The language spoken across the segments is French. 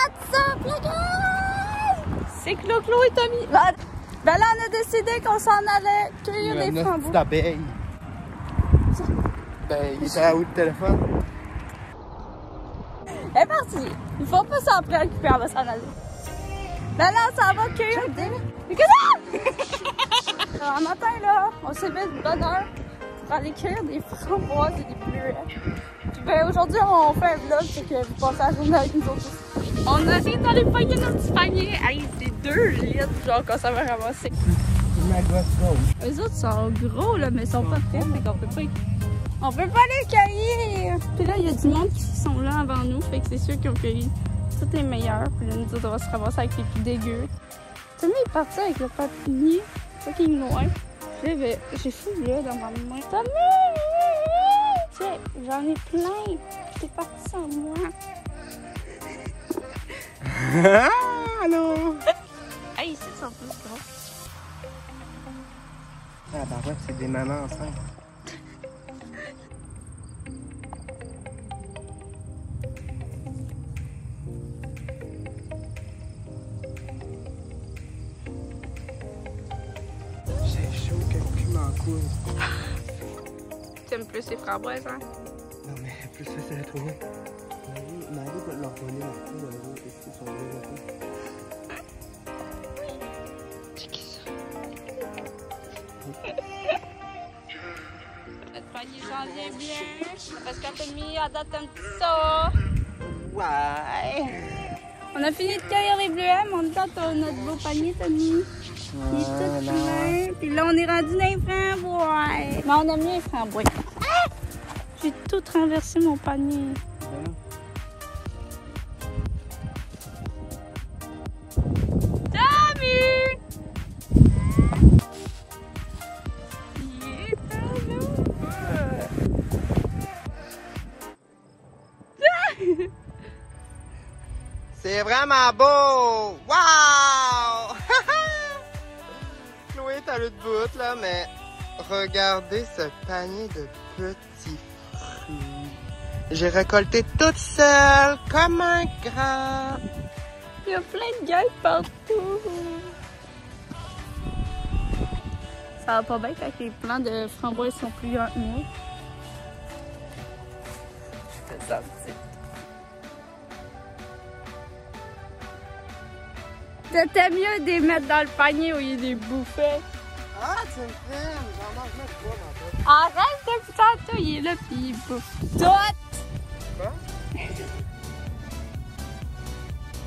What's up, les gars? C'est Clo-Clo et Tommy. Ben, ben là, on a décidé qu'on s'en allait cueillir des framboises. d'abeilles. Ben, il était à où le téléphone? Elle est partie. Il faut pas s'en préoccuper, on va s'en aller. Ben là, on s'en va cueillir des... Mais qu'est-ce que? En matin, là, on s'est mis de bonne heure pour aller cueillir des framboises et des bleuets. Ben, aujourd'hui, on fait un vlog, c'est que vous passez la journée avec nous autres aussi. On a essayé d'aller pogner notre petit panier. Hey, c'est deux litres, genre, quand ça va ramasser. Les autres sont gros, là, mais ils sont pas prêts, fait qu'on peut pas... On peut pas les cueillir! Puis là, il y a du monde qui sont là avant nous, fait que c'est sûr qu'ils ont cueilli toutes les meilleures. Puis là, nous autres, on va se ramasser avec les plus dégueux. Tommy est parti avec le papier fucking noir. Là, ben, j'ai fou là dans ma main. Tommy! Tiens, j'en ai plein. T'es parti sans moi. Allô? Hey, ici, ils sont plus gros. Ah, bah ouais, c'est des mamans enceintes. Plus les framboises, hein? Non, mais plus facile à trouver. Marie va leur donner leur coup, les autres ici autres. C'est qui ça? Notre panier s'en vient bien. Parce qu'à Tommy, à date un petit ça. Ouais! On a fini de cueillir les bleuets, mais on attend notre beau panier, Tommy. Il est tout plein. Puis là, on est rendu dans les framboises. Mais on aime mieux les framboises. J'ai tout renversé mon panier. C'est vraiment beau! Wow! Chloé à l'autre bout, là, mais regardez ce panier de petits. J'ai récolté toute seule, comme un grand. Il y a plein de gueules partout. Ça va pas bien quand les plants de framboises sont plus nous. C'est ça, C'était mieux de les mettre dans le panier au lieu de les bouffer. Ah, tu me! J'en mange même pas, ma Arrête de tantôt, il est là puis il bouffe tout.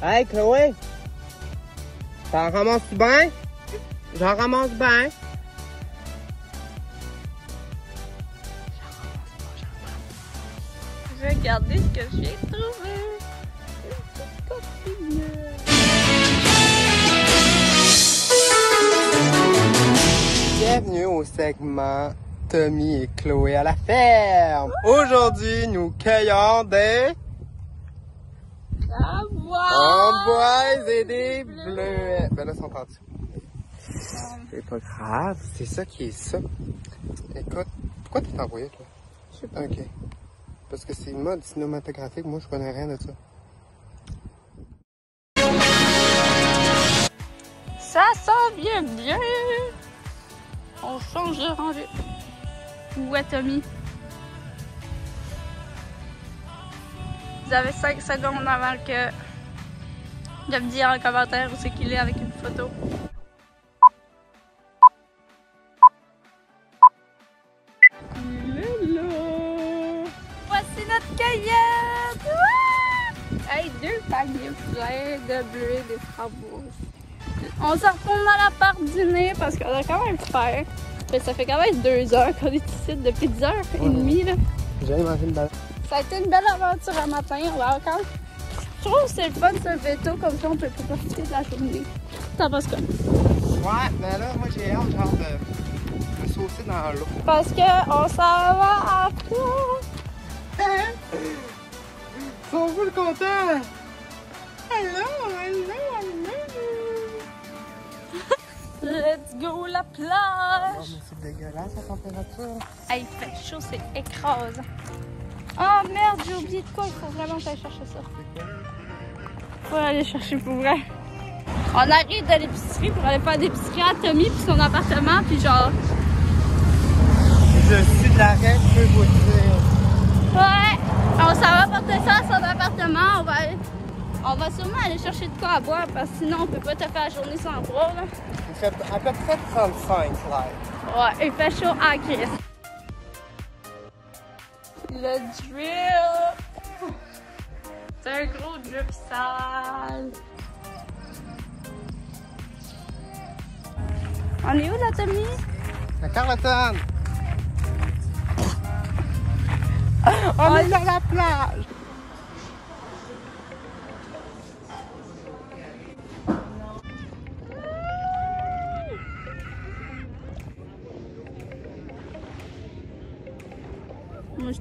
Hey, Chloé! T'en ramasses-tu bien? J'en ramasse bien? Regardez ce que j'ai trouvé. Une petite copine. Bienvenue au segment Tommy et Chloé à la ferme. Aujourd'hui, nous cueillons des wow! framboises et des bleuets. Ben là, sont en dessous. C'est pas grave, c'est ça qui est ça. Écoute, pourquoi t'es envoyé, toi? Je sais pas. Ok. Parce que c'est une mode cinématographique, moi je connais rien de ça. Ça sent bien bien. On change de rangée. Où est Tommy? Vous avez 5 secondes avant que de me dire en commentaire où c'est qu'il est avec une photo. Voici notre cueillette! Wouah! Hey, deux paniers pleins de bleuets et de framboises. On se retourne dans l'appart dîner parce qu'on a quand même faim. Puis ça fait quand même deux heures qu'on est ici, depuis 10 heures et Ouais. demie. Là. J'allais manger une balle. Ça a été une belle aventure à matin. On va encore. Je trouve que c'est le fun ce veto, comme ça on peut profiter de la journée. T'en penses quoi? Ouais, mais là, moi j'ai hâte genre de me saucer dans l'eau. Parce que on s'en va à fond. Ils sont full contents! Hello, hello, hello! Let's go la Oh, plage! mais c'est dégueulasse la température. Hey, il fait chaud, c'est écrasant. Oh merde, j'ai oublié de quoi, il faut vraiment que j'aille chercher ça. pas aller chercher pour vrai. On arrive de l'épicerie pour aller faire d'épicerie à Tommy puis son appartement puis genre. Je suis de l'arrêt, je peux vous dire. Ouais! On s'en va porter ça à son appartement. On va aller- On va sûrement aller chercher de quoi à boire parce que sinon on peut pas te faire la journée sans boire. Là. Il fait à peu près 35 là. Ouais, il fait chaud à Chris. Le drip! C'est un gros drip sale. On est où là, Tommy? La Carleton! On est sur la plage!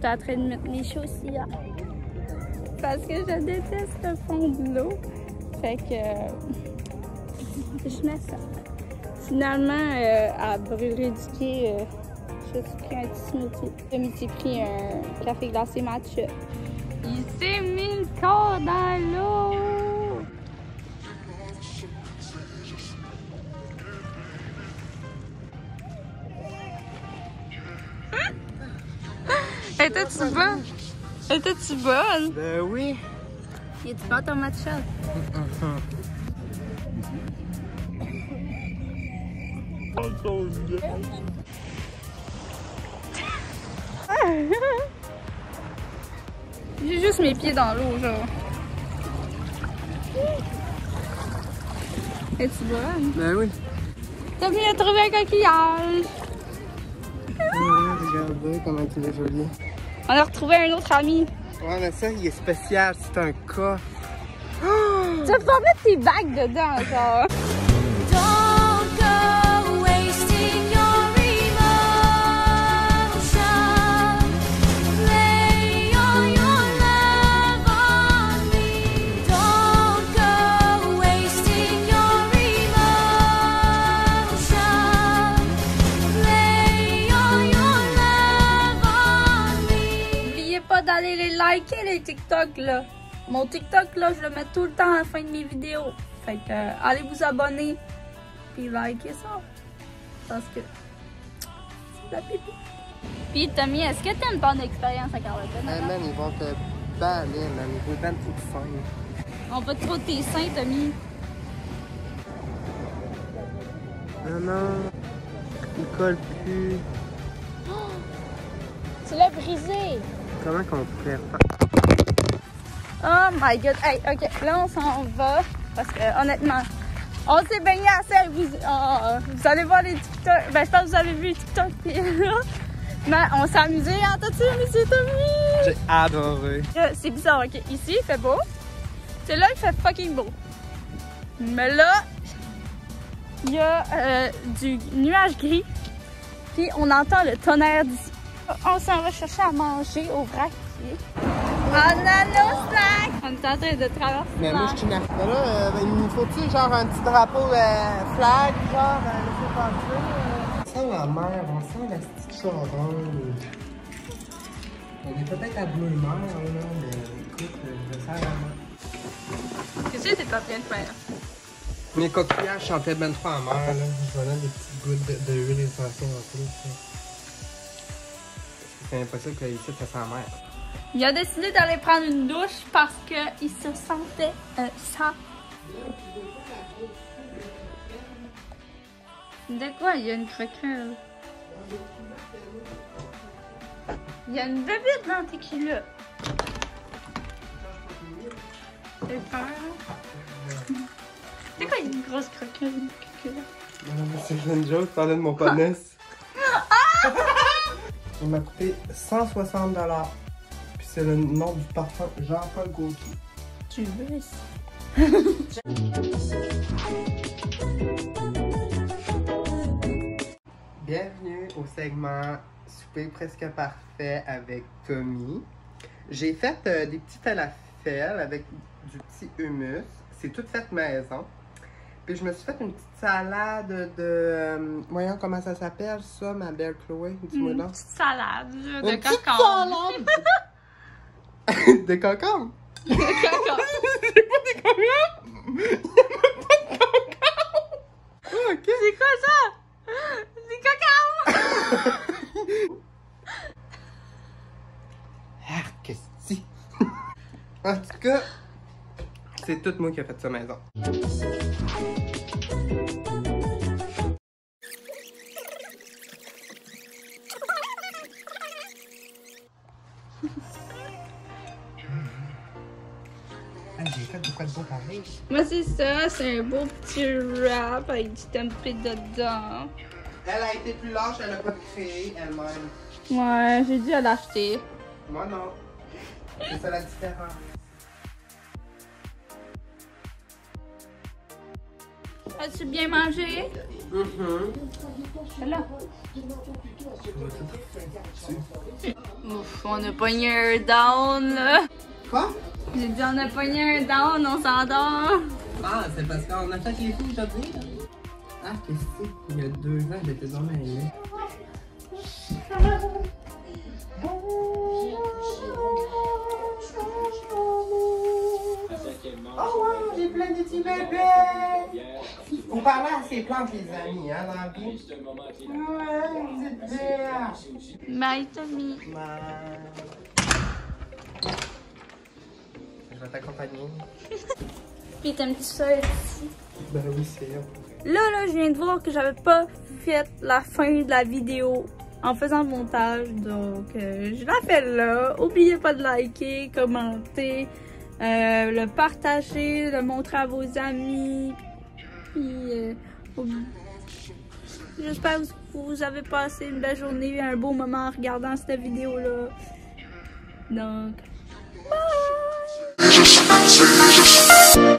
J'étais en train de mettre mes chaussures. Parce que je déteste le fond de l'eau. Fait que. euh, je mets ça. Finalement, euh, à brûler du quai, euh, je suis pris un petit smoothie. Je me suis pris un café glacé matcha. Il s'est mis le corps dans l'eau! Étais-tu bonne? Étais-tu bonne? Ben oui! Il est bon ton matcha? J'ai juste mes pieds dans l'eau, genre. Es-tu bonne? Ben oui! T'as bien trouvé un coquillage! Regardez comment il est joli. On a retrouvé un autre ami. Ouais, mais ça, il est spécial, c'est un cas. Tu vas pas mettre tes bagues dedans, genre. TikTok, là. Mon TikTok, là, je le mets tout le temps à la fin de mes vidéos. Fait que, euh, allez vous abonner, puis likez ça. Parce que c'est la pipi. Puis, Tommy, est-ce que t'as une bonne expérience à Carleton? Hey man, ils vont te bannir, man. Ils vont ban tout. On va trop tes seins, Tommy. Non, non. Il colle plus. Tu l'as brisé. Comment qu'on pourrait faire? Oh my god. Hey, ok, là on s'en va. Parce que honnêtement, on s'est baigné assez. Vous, oh, vous allez voir les TikTok. Ben, je pense que vous avez vu les TikTok. puis Mais on s'est amusé. Hein, t'as-tu aimé Tommy? J'ai adoré. Là, C'est bizarre, ok. Ici, il fait beau. C'est là, il fait fucking beau. Mais là, il y a euh, du nuage gris. Puis on entend le tonnerre d'ici. On s'en va chercher à manger au vrac. On est en train de traverser. Mais moi, je suis une affaire. Là, euh, il nous faut-tu genre un petit drapeau euh, flag, genre, euh, laissez passer? euh? On sent la mer, on sent la petite charonne. On est peut-être à bleu mer, là, mais écoute, je sens la mer. Qu'est-ce que t'es en train de faire? Mes coquillages chantaient ben trop à mer, là. Je vais donner des petites gouttes de, de huile essentielle en plus. C'est impossible que ici, ça sent la mer. Il a décidé d'aller prendre une douche parce qu'il se sentait euh, sale. De quoi il y a une croquelle? Il y a une bébête dans tes culottes. T'as peur? C'est quoi une grosse dans tes culottes? Non, c'est une joke, parlais de mon ponus. Il m'a coûté 160 Puis c'est le nom du parfum Jean-Paul Gaultier. Tu veux ça? Bienvenue au segment Souper presque parfait avec Tommy. J'ai fait euh, des petits falafels avec du petit hummus. C'est tout fait maison. Puis je me suis fait une petite salade de. euh, voyons comment ça s'appelle ça, ma belle Chloé? Dis-moi Une petite salade de Une petite cocon. salade! des cancans. Des cancans. c'est pas des cancans. Il pas de cancans. Oh, okay. C'est quoi ça? Des cancans. ah, qu'est-ce que En tout cas, c'est tout moi qui a fait ça maison. Ça. C'est un beau petit wrap avec du tempeh dedans. Elle a été plus large, elle a pas créé elle-même. Ouais, j'ai dû l'acheter. Moi non. C'est ça la différence. As-tu bien mangé? Mhm. Là. Ouf, on a pogné un down, là. Quoi? J'ai dit, on a pogné un down, on s'endort. Ah, c'est parce qu'on a fait les fous aujourd'hui. Ah, qu'est-ce que c'est? Il y a deux ans, j'étais dans ma. Oh wow, j'ai plein de petits bébés! Vous parlez à ces plantes, les amis, hein, dans la vie? Ouais, vous êtes bien! Bye, Tommy. Je vais t'accompagner. Puis t'aimes-tu ça ici? Ben oui, c'est elle. Là, là, je viens de voir que j'avais pas fait la fin de la vidéo en faisant le montage. Donc, euh, je la fais là. Oubliez pas de liker, commenter, euh, le partager, le montrer à vos amis. Puis, euh, j'espère que vous avez passé une belle journée, un beau moment en regardant cette vidéo-là. Donc,